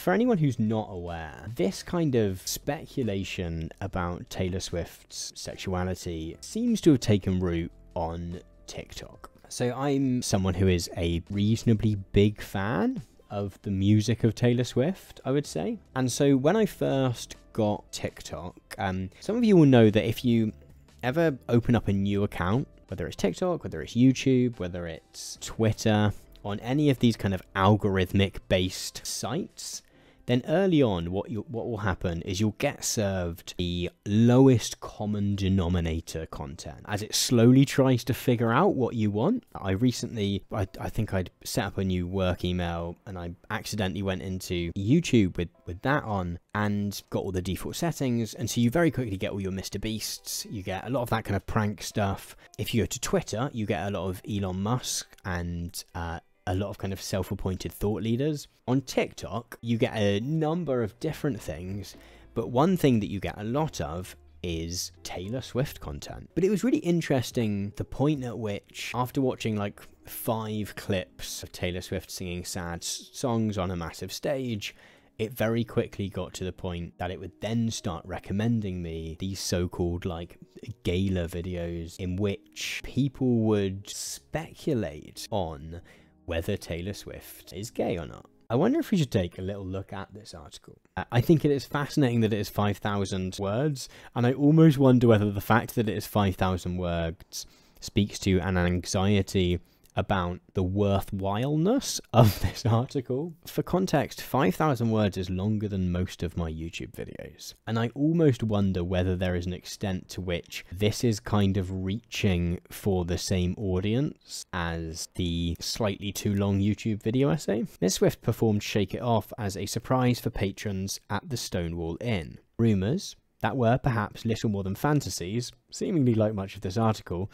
For anyone who's not aware, this kind of speculation about Taylor Swift's sexuality seems to have taken root on TikTok. So I'm someone who is a reasonably big fan of the music of Taylor Swift, I would say. And so when I first got TikTok, um, some of you will know that if you ever open up a new account, whether it's TikTok, whether it's YouTube, whether it's Twitter, on any of these kind of algorithmic based sites, then early on what you what will happen is you'll get served the lowest common denominator content. As it slowly tries to figure out what you want i recently i, I think i'd set up a new work email and i accidentally went into youtube with with that on and got all the default settings. And so you very quickly get all your mr beasts. You get a lot of that kind of prank stuff. If you go to twitter you get a lot of elon musk and uh, a lot of kind of self appointed thought leaders. On TikTok, you get a number of different things, but one thing that you get a lot of is Taylor Swift content. But it was really interesting the point at which, after watching like five clips of Taylor Swift singing sad songs on a massive stage, it very quickly got to the point that it would then start recommending me these so-called like Gaylor videos in which people would speculate on whether Taylor Swift is gay or not. I wonder if we should take a little look at this article. I think it is fascinating that it is 5,000 words, and I almost wonder whether the fact that it is 5,000 words speaks to an anxiety about the worthwhileness of this article. For context, 5,000 words is longer than most of my YouTube videos, and I almost wonder whether there is an extent to which this is kind of reaching for the same audience as the slightly too long YouTube video essay. Miss Swift performed Shake It Off as a surprise for patrons at the Stonewall Inn. Rumours that were perhaps little more than fantasies, seemingly like much of this article,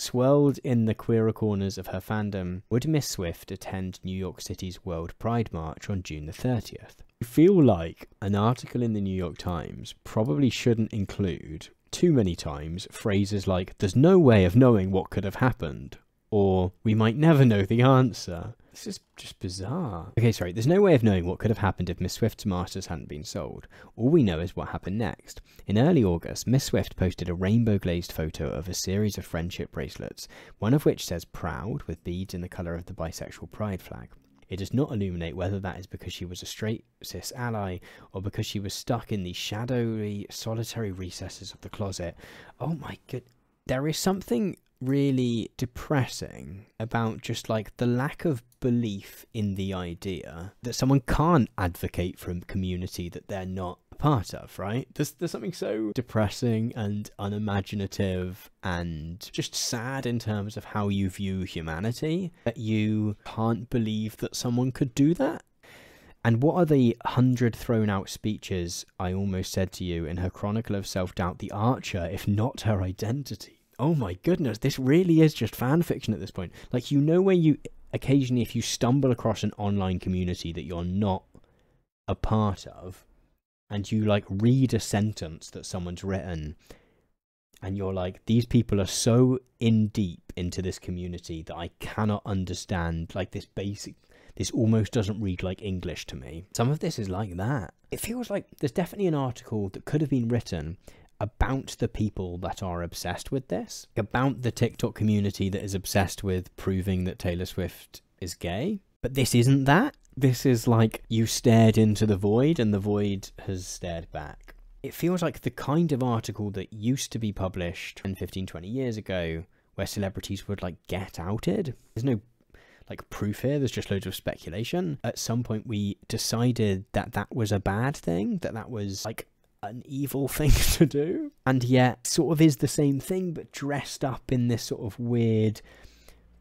Swirled in the queerer corners of her fandom, would Miss Swift attend New York City's World Pride March on June the 30th? I feel like an article in the New York Times probably shouldn't include too many times phrases like, there's no way of knowing what could have happened, or we might never know the answer. This is just bizarre. Okay, sorry, there's no way of knowing what could have happened if Miss Swift's masters hadn't been sold. All we know is what happened next. In early August, Miss Swift posted a rainbow glazed photo of a series of friendship bracelets, one of which says proud with beads in the colour of the bisexual pride flag. It does not illuminate whether that is because she was a straight cis ally or because she was stuck in the shadowy, solitary recesses of the closet. Oh my god. There is something really depressing about just like the lack of belief in the idea that someone can't advocate for a community that they're not a part of, right? There's, there's something so depressing and unimaginative and just sad in terms of how you view humanity that you can't believe that someone could do that. And what are the hundred thrown out speeches I almost said to you in her Chronicle of Self Doubt, The Archer, if not her identity? Oh my goodness, this really is just fan fiction at this point. Like, you know, where you occasionally, if you stumble across an online community that you're not a part of, and you like read a sentence that someone's written, and you're like, these people are so in deep into this community that I cannot understand, like, this basic. This almost doesn't read like English to me. Some of this is like that. It feels like there's definitely an article that could have been written about the people that are obsessed with this, about the TikTok community that is obsessed with proving that Taylor Swift is gay. But this isn't that. This is like you stared into the void and the void has stared back. It feels like the kind of article that used to be published 10, 15, 20 years ago where celebrities would like get outed. There's no like proof here, there's just loads of speculation. At some point, we decided that that was a bad thing, that that was like an evil thing to do, and yet sort of is the same thing, but dressed up in this sort of weird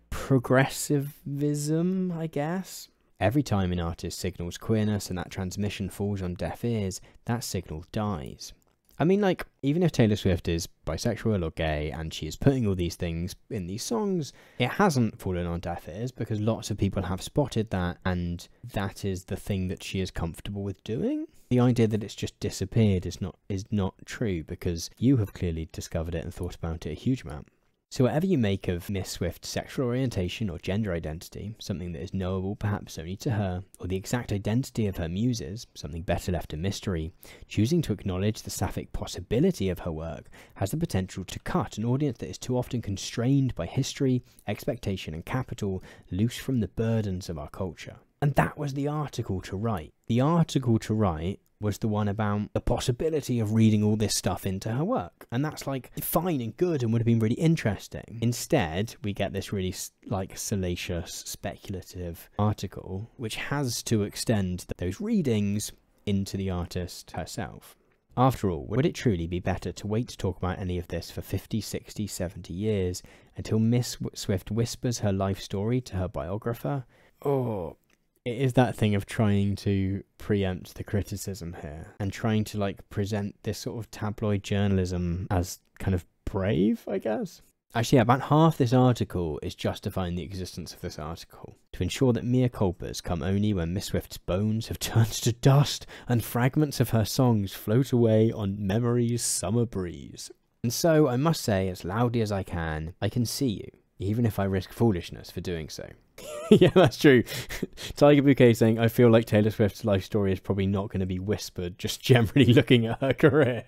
progressivism, I guess. Every time an artist signals queerness and that transmission falls on deaf ears, that signal dies. I mean, like, even if Taylor Swift is bisexual or gay and she is putting all these things in these songs, it hasn't fallen on deaf ears because lots of people have spotted that and that is the thing that she is comfortable with doing. The idea that it's just disappeared is not is not true because you have clearly discovered it and thought about it a huge amount. So, whatever you make of Miss Swift's sexual orientation or gender identity, something that is knowable perhaps only to her, or the exact identity of her muses, something better left a mystery, choosing to acknowledge the sapphic possibility of her work has the potential to cut an audience that is too often constrained by history, expectation, and capital, loose from the burdens of our culture. And that was the article to write. The article to write was the one about the possibility of reading all this stuff into her work. And that's like fine and good and would have been really interesting. Instead, we get this really like salacious, speculative article, which has to extend those readings into the artist herself. After all, would it truly be better to wait to talk about any of this for 50, 60, 70 years until Miss Swift whispers her life story to her biographer? Or it is that thing of trying to preempt the criticism here and trying to like present this sort of tabloid journalism as kind of brave, I guess. Actually, about half this article is justifying the existence of this article to ensure that mea culpas come only when Miss Swift's bones have turned to dust and fragments of her songs float away on memory's summer breeze. And so, I must say, as loudly as I can, I can see you, even if I risk foolishness for doing so. yeah, that's true. Tiger Bouquet saying, I feel like Taylor Swift's life story is probably not going to be whispered, just generally looking at her career.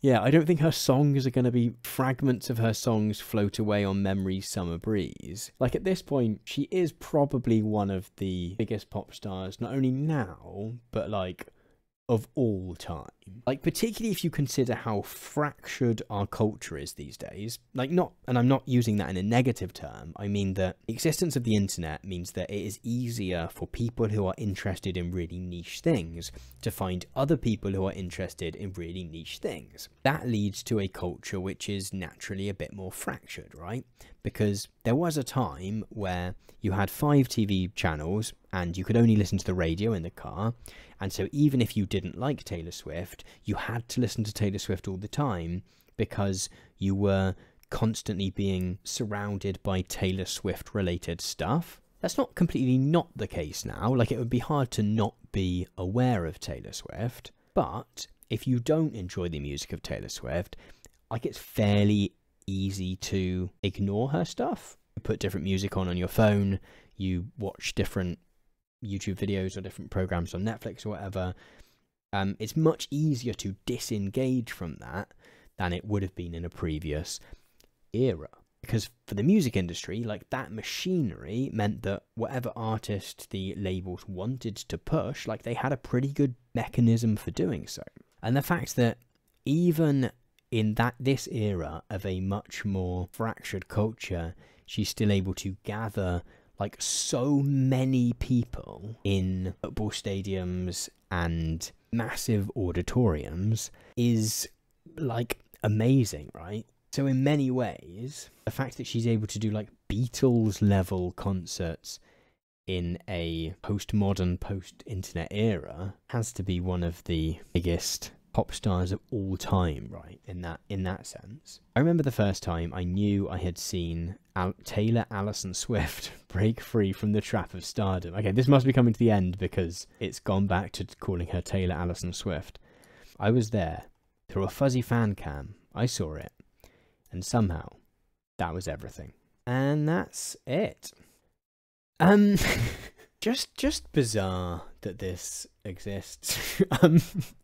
Yeah, I don't think her songs are going to be fragments of her songs float away on memory's summer breeze. Like at this point, she is probably one of the biggest pop stars, not only now, but like of all time. Like, particularly if you consider how fractured our culture is these days. Like, not, and I'm not using that in a negative term, I mean that existence of the internet means that it is easier for people who are interested in really niche things to find other people who are interested in really niche things. That leads to a culture which is naturally a bit more fractured, right? Because there was a time where you had five TV channels and you could only listen to the radio in the car and so even if you didn't like Taylor Swift, you had to listen to Taylor Swift all the time because you were constantly being surrounded by Taylor Swift related stuff. That's not completely not the case now. Like it would be hard to not be aware of Taylor Swift. But if you don't enjoy the music of Taylor Swift, like it's fairly easy to ignore her stuff. You put different music on on your phone, you watch different YouTube videos or different programs on Netflix or whatever, um, it's much easier to disengage from that than it would have been in a previous era. Because for the music industry, like that machinery meant that whatever artist the labels wanted to push, like they had a pretty good mechanism for doing so. And the fact that even in that this era of a much more fractured culture, she's still able to gather like so many people in football stadiums and massive auditoriums is like amazing, right? So in many ways, the fact that she's able to do like Beatles level concerts in a postmodern, post-internet era has to be one of the biggest pop stars of all time, right? In that in that sense, I remember the first time I knew I had seen Al- Taylor Allison Swift break free from the trap of stardom. Okay, this must be coming to the end because it's gone back to calling her Taylor Allison Swift. I was there through a fuzzy fan cam. I saw it, and somehow that was everything. And that's it. Um. just just bizarre that this exists. um,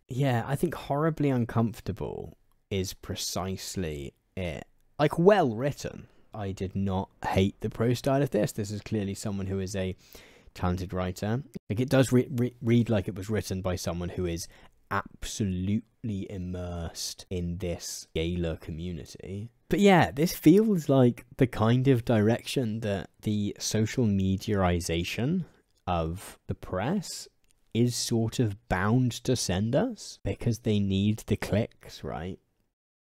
yeah, I think horribly uncomfortable is precisely it. Like well written. I did not hate the prose style of this. This is clearly someone who is a talented writer. Like it does re- re- read like it was written by someone who is absolutely immersed in this Gaylor community. But yeah, this feels like the kind of direction that the social mediaization of the press is sort of bound to send us because they need the clicks, right?